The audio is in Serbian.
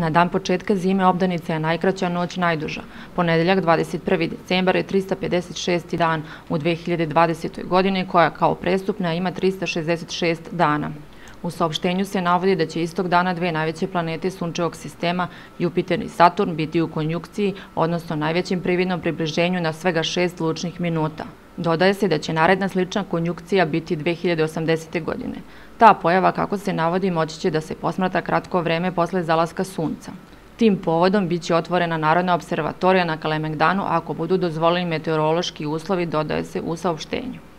Na dan početka zime obdanica je najkraća noć najduža. Ponedeljak 21. decembar je 356. dan u 2020. godini koja kao prestupna ima 366 dana. U saopštenju se navodi da će istog dana dve najveće planete sunčevog sistema, Jupiter i Saturn, biti u konjukciji, odnosno najvećem prividnom približenju na svega šest lučnih minuta. Dodaje se da će naredna slična konjukcija biti 2080. godine. Ta pojava, kako se navodi, moći će da se posmrata kratko vreme posle zalaska sunca. Tim povodom biće otvorena Narodna observatorija na Kalemegdanu ako budu dozvoljeni meteorološki uslovi, dodaje se u saopštenju.